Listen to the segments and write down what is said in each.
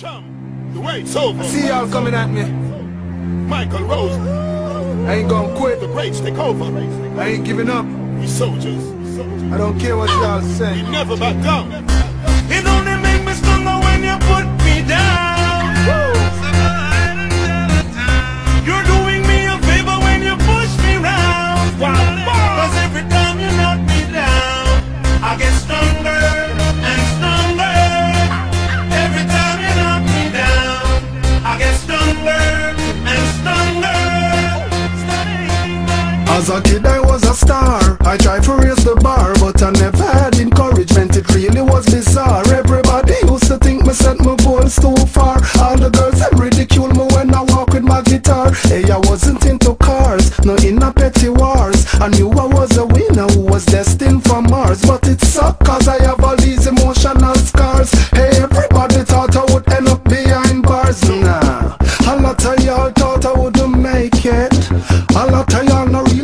Cham, the wait's over. I see y'all coming at me. Mykal Rose, I ain't gonna quit. the greats take over. I ain't giving up. We soldiers, I don't care what y'all say. we never back down. As a kid I was a star. I tried to raise the bar But I never had encouragement. It really was bizarre. Everybody used to think me set my goals too far. All the girls that ridicule me when I walk with my guitar. Hey I wasn't into cars No in a petty wars. I knew I was a winner Who was destined for Mars But it sucked cause I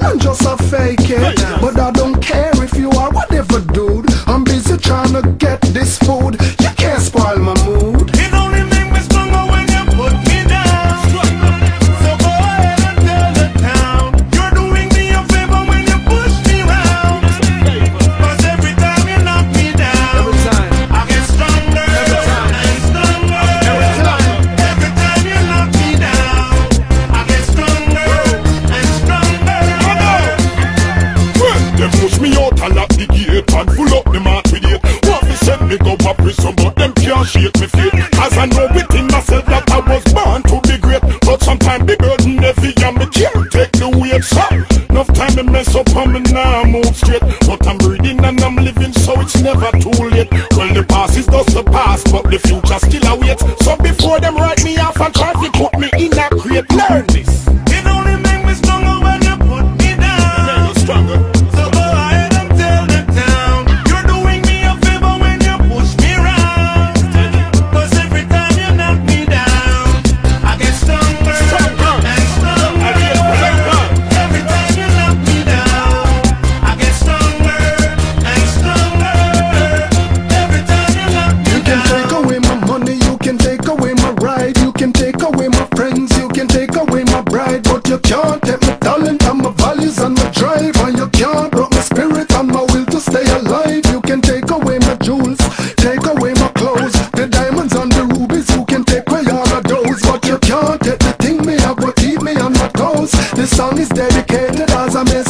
y'all not real and just a fake eh? it But I don't care if you are whatever dude. I'm busy trying to get this food prison, but them can't shake me feet. Cause I know within myself that I was born to be great. But sometimes the burden heavy and me can't take the weight. So, enough time to mess up and me now move straight. But I'm breathing and I'm living, so it's never too late. Well, the past is just the past, but the future still awaits. So before them write me off and try to put me in a crate, learn this. take my talent and my values and my drive And you can't broke my spirit and my will to stay alive. You can take away my jewels, take away my clothes. The diamonds and the rubies, you can take away all of those But you can't take the thing me, I go keep me on my toes. This song is dedicated as a message.